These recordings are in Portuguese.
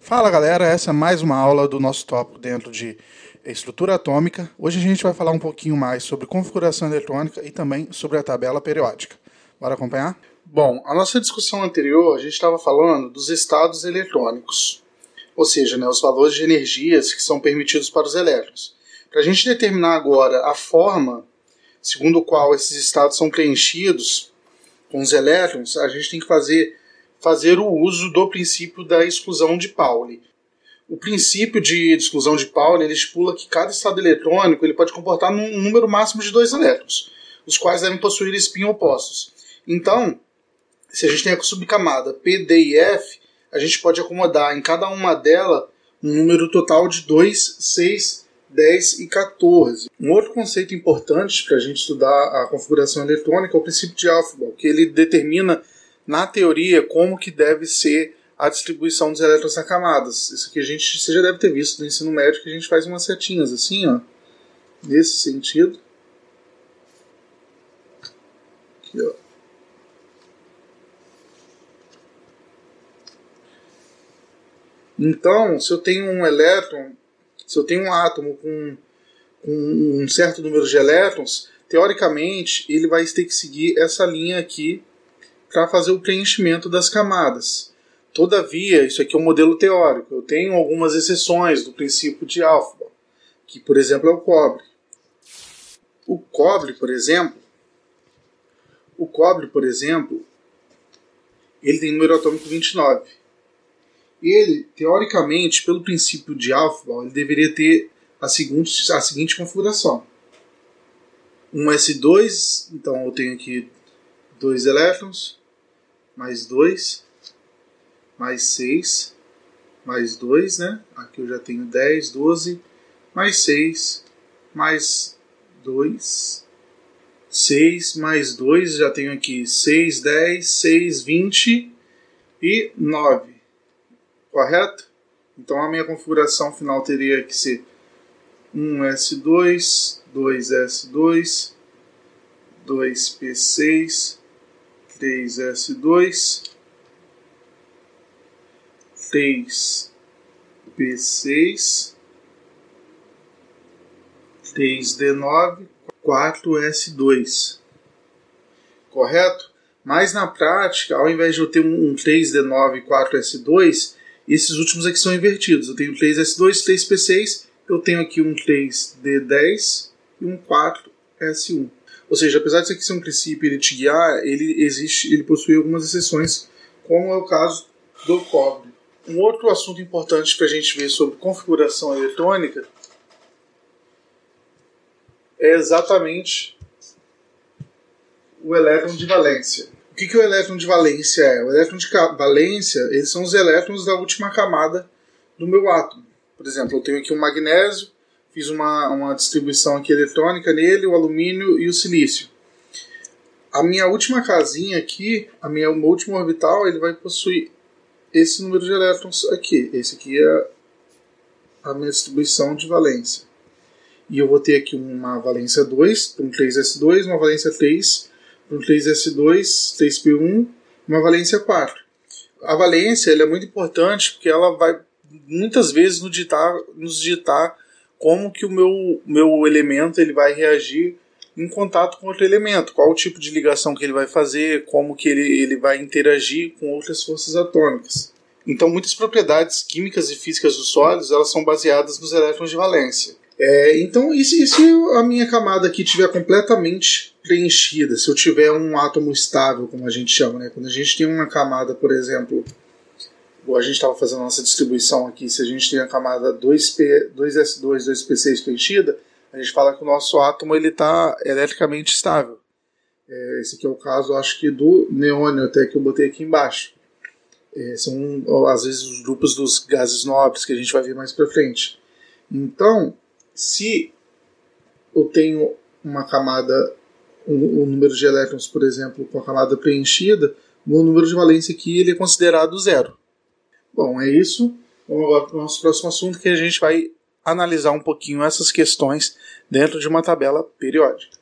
Fala galera, essa é mais uma aula do nosso tópico dentro de estrutura atômica. Hoje a gente vai falar um pouquinho mais sobre configuração eletrônica e também sobre a tabela periódica. Bora acompanhar? Bom, a nossa discussão anterior a gente estava falando dos estados eletrônicos, ou seja, né, os valores de energias que são permitidos para os elétrons. Para a gente determinar agora a forma segundo o qual esses estados são preenchidos com os elétrons, a gente tem que fazer fazer o uso do princípio da exclusão de Pauli. O princípio de exclusão de Pauli ele estipula que cada estado eletrônico ele pode comportar um número máximo de dois elétrons, os quais devem possuir spin opostos. Então, se a gente tem a subcamada P, D e F, a gente pode acomodar em cada uma delas um número total de 2, 6, 10 e 14. Um outro conceito importante para a gente estudar a configuração eletrônica é o princípio de Aufbau, que ele determina na teoria como que deve ser a distribuição dos elétrons nas camadas. Isso aqui a gente você já deve ter visto no ensino médio que a gente faz umas setinhas assim, ó, nesse sentido. Aqui, ó. Então, se eu tenho um elétron, se eu tenho um átomo com, com um certo número de elétrons, teoricamente ele vai ter que seguir essa linha aqui para fazer o preenchimento das camadas. Todavia, isso aqui é um modelo teórico. Eu tenho algumas exceções do princípio de Aufbau, que, por exemplo, é o cobre. O cobre, por exemplo, o cobre, por exemplo, ele tem número atômico 29. Ele, teoricamente, pelo princípio de Aufbau, ele deveria ter a seguinte, a seguinte configuração. Um S2, então eu tenho aqui dois elétrons, mais 2, mais 6, mais 2, né? Aqui eu já tenho 10, 12, mais 6, mais 2, 6, mais 2, já tenho aqui 6, 10, 6, 20 e 9. Correto? Então a minha configuração final teria que ser 1S2, 2S2, 2P6, 3S2, 3P6, 3D9, 4S2. Correto? Mas na prática, ao invés de eu ter um 3D9 e 4S2, esses últimos aqui são invertidos. Eu tenho 3S2, 3P6, eu tenho aqui um 3D10 e um 4S1. Ou seja, apesar de isso aqui ser um princípio ele te guiar, ele existe, ele possui algumas exceções, como é o caso do cobre. Um outro assunto importante para a gente ver sobre configuração eletrônica é exatamente o elétron de valência. O que, que o elétron de valência é? O elétron de valência eles são os elétrons da última camada do meu átomo. Por exemplo, eu tenho aqui um magnésio, fiz uma, uma distribuição aqui eletrônica nele, o alumínio e o silício. A minha última casinha aqui, a minha última orbital, ele vai possuir esse número de elétrons aqui. Esse aqui é a minha distribuição de valência. E eu vou ter aqui uma valência 2 para um 3s2, uma valência 3 para um 3s2, 3p1, uma valência 4. A valência é muito importante porque ela vai muitas vezes nos ditar, nos ditar como que o meu, meu elemento ele vai reagir em contato com outro elemento, qual o tipo de ligação que ele vai fazer, como que ele, ele vai interagir com outras forças atômicas. Então, muitas propriedades químicas e físicas dos sólidos elas são baseadas nos elétrons de valência. É, então, e se, e se, a minha camada aqui estiver completamente preenchida, se eu tiver um átomo estável, como a gente chama, né? quando a gente tem uma camada, por exemplo, a gente estava fazendo a nossa distribuição aqui, se a gente tem a camada 2P, 2S2, 2P6 preenchida, a gente fala que o nosso átomo está eletricamente estável. É, esse aqui é o caso, acho que do neônio, até que eu botei aqui embaixo. É, são, às vezes, os grupos dos gases nobres, que a gente vai ver mais para frente. Então, se eu tenho uma camada, um, um, número de elétrons, por exemplo, com a camada preenchida, o número de valência aqui ele é considerado zero. Bom, é isso. Vamos agora para o nosso próximo assunto, que a gente vai analisar um pouquinho essas questões dentro de uma tabela periódica.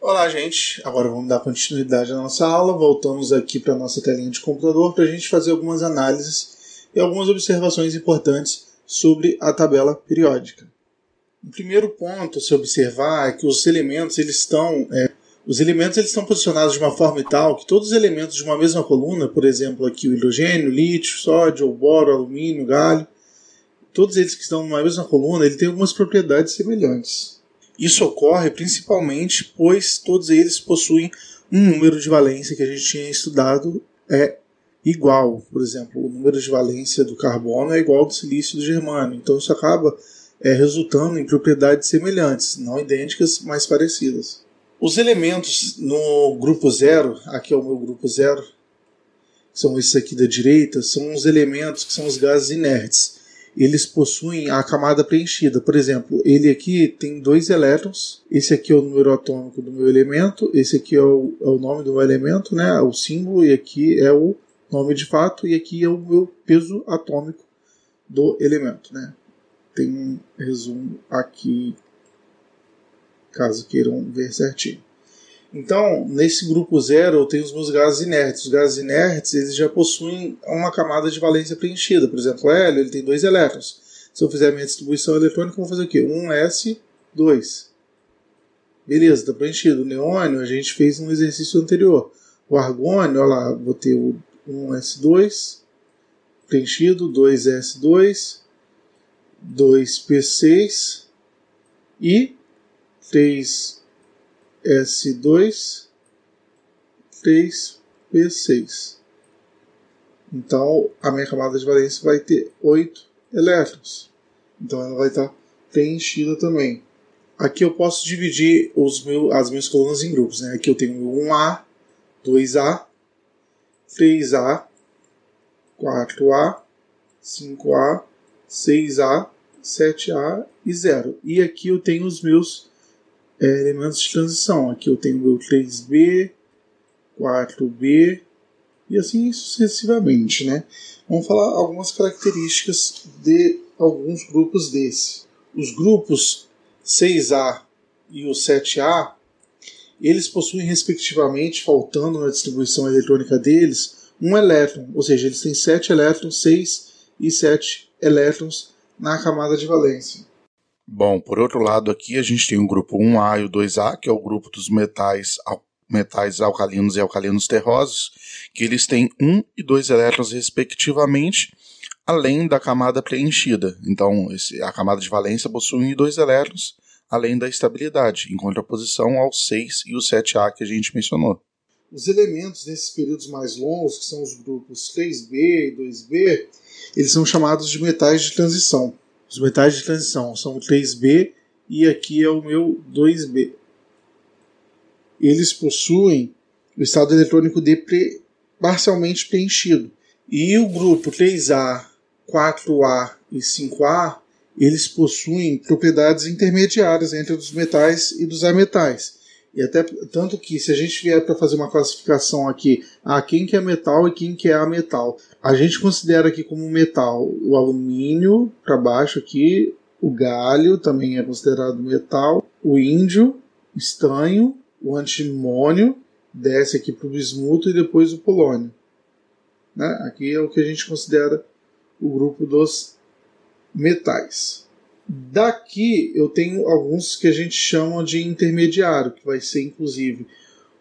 Olá, gente. Agora vamos dar continuidade à nossa aula. Voltamos aqui para a nossa telinha de computador para a gente fazer algumas análises e algumas observações importantes sobre a tabela periódica. O primeiro ponto a se observar é que os elementos eles estão é, os elementos eles estão posicionados de uma forma tal que todos os elementos de uma mesma coluna, por exemplo, aqui o hidrogênio, lítio, sódio, o boro, alumínio, galho, todos eles que estão numa mesma coluna, ele tem algumas propriedades semelhantes. Isso ocorre principalmente pois todos eles possuem um número de valência que a gente tinha estudado é igual. Por exemplo, o número de valência do carbono é igual ao do silício do germânio. Então isso acaba é, resultando em propriedades semelhantes, não idênticas, mas parecidas. Os elementos no grupo zero, aqui é o meu grupo zero, são esses aqui da direita, são os elementos que são os gases inertes eles possuem a camada preenchida. Por exemplo, ele aqui tem dois elétrons. Esse aqui é o número atômico do meu elemento. Esse aqui é o, é o nome do meu elemento, né? O símbolo. E aqui é o nome de fato. E aqui é o meu peso atômico do elemento, né? Tem um resumo aqui, caso queiram ver certinho. Então, nesse grupo zero, eu tenho os meus gases inertes. Os gases inertes eles já possuem uma camada de valência preenchida. Por exemplo, o hélio ele tem dois elétrons. Se eu fizer minha distribuição eletrônica, eu vou fazer o quê? 1s2. Beleza, está preenchido. O neônio a gente fez no exercício anterior. O argônio, olha lá, vou ter o 1s2 preenchido, 2s2, 2p6 e 3 S2, 3P6. Então, a minha camada de valência vai ter 8 elétrons. Então, ela vai estar preenchida também. Aqui eu posso dividir os meus, as minhas colunas em grupos. Né? Aqui eu tenho 1A, 2A, 3A, 4A, 5A, 6A, 7A e 0. E aqui eu tenho os meus é, elementos de transição. Aqui eu tenho meu 3B, 4B e assim sucessivamente. Né? Vamos falar algumas características de alguns grupos desse. Os grupos 6A e o 7A, eles possuem respectivamente, faltando na distribuição eletrônica deles, um elétron, ou seja, eles têm 7 elétrons, 6 e 7 elétrons na camada de valência. Bom, por outro lado aqui a gente tem o grupo 1A e o 2A, que é o grupo dos metais, metais alcalinos e alcalinos terrosos, que eles têm um e dois elétrons respectivamente, além da camada preenchida. Então, esse, a camada de valência possui um e dois elétrons, além da estabilidade, em contraposição aos 6 e o 7A que a gente mencionou. Os elementos nesses períodos mais longos, que são os grupos 3B e 2B, eles são chamados de metais de transição. Os metais de transição são o 3B e aqui é o meu 2B. Eles possuem o estado eletrônico D pre parcialmente preenchido. E o grupo 3A, 4A e 5A, eles possuem propriedades intermediárias entre os metais e dos ametais. E até tanto que se a gente vier para fazer uma classificação aqui, a ah, quem que é metal e quem que é ametal, a gente considera aqui como metal o alumínio para baixo aqui, o galho também é considerado metal, o índio, estanho, o antimônio, desce aqui para o bismuto e depois o polônio. Né? Aqui é o que a gente considera o grupo dos metais. Daqui eu tenho alguns que a gente chama de intermediário, que vai ser inclusive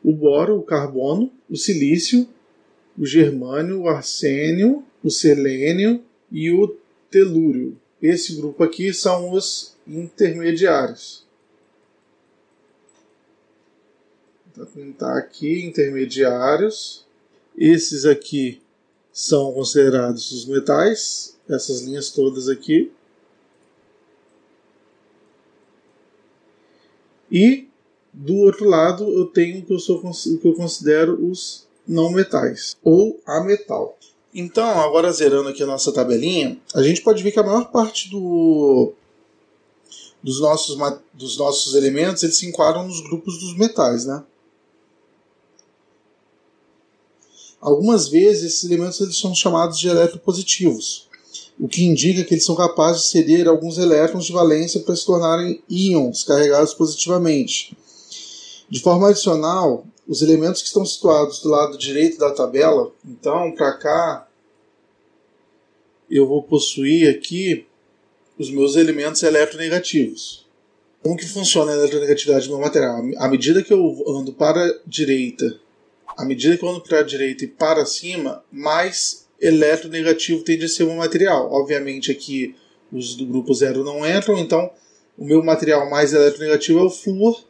o boro, o carbono, o silício, o germânio, o arsênio, o selênio e o telúrio. Esse grupo aqui são os intermediários. Vou pintar aqui intermediários. Esses aqui são considerados os metais, essas linhas todas aqui. E do outro lado eu tenho o que eu, sou, o que eu considero os não metais ou a metal. Então, agora zerando aqui a nossa tabelinha, a gente pode ver que a maior parte do, dos, nossos, dos nossos elementos eles se enquadram nos grupos dos metais, né? Algumas vezes esses elementos eles são chamados de eletropositivos o que indica que eles são capazes de ceder alguns elétrons de valência para se tornarem íons carregados positivamente. De forma adicional, os elementos que estão situados do lado direito da tabela, então para cá eu vou possuir aqui os meus elementos eletronegativos. Como que funciona a eletronegatividade do meu material? À medida que eu ando para a direita, à medida que eu ando para a direita e para cima, mais eletronegativo tende a ser o meu material. Obviamente aqui os do grupo zero não entram, então o meu material mais eletronegativo é o flúor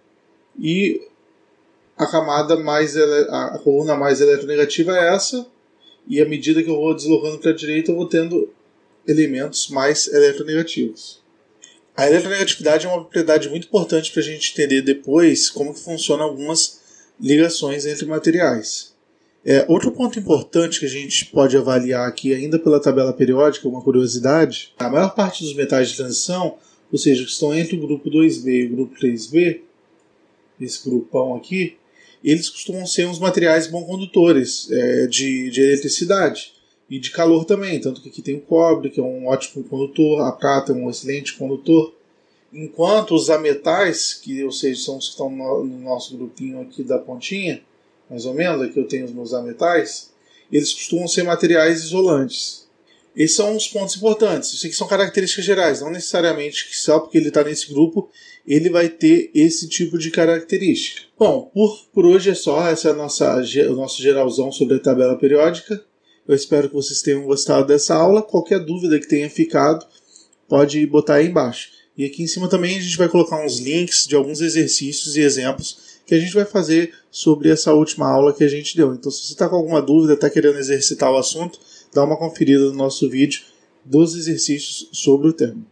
e a camada mais a coluna mais eletronegativa é essa e à medida que eu vou deslocando para a direita eu vou tendo elementos mais eletronegativos. A eletronegatividade é uma propriedade muito importante para a gente entender depois como que funcionam algumas ligações entre materiais. É, outro ponto importante que a gente pode avaliar aqui, ainda pela tabela periódica, uma curiosidade, a maior parte dos metais de transição, ou seja, que estão entre o grupo 2B e o grupo 3B, esse grupão aqui, eles costumam ser uns materiais bom condutores é, de, de eletricidade e de calor também. Tanto que aqui tem o cobre, que é um ótimo condutor, a prata é um excelente condutor. Enquanto os ametais, que ou seja, são os que estão no, no nosso grupinho aqui da pontinha, mais ou menos, aqui eu tenho os meus ametais, eles costumam ser materiais isolantes. Esses são os pontos importantes. Isso aqui são características gerais, não necessariamente que só porque ele está nesse grupo ele vai ter esse tipo de característica. Bom, por, por hoje é só. Essa é a nossa, o nosso geralzão sobre a tabela periódica. Eu espero que vocês tenham gostado dessa aula. Qualquer dúvida que tenha ficado, pode botar aí embaixo. E aqui em cima também a gente vai colocar uns links de alguns exercícios e exemplos que a gente vai fazer sobre essa última aula que a gente deu. Então, se você está com alguma dúvida, está querendo exercitar o assunto, dá uma conferida no nosso vídeo dos exercícios sobre o tema.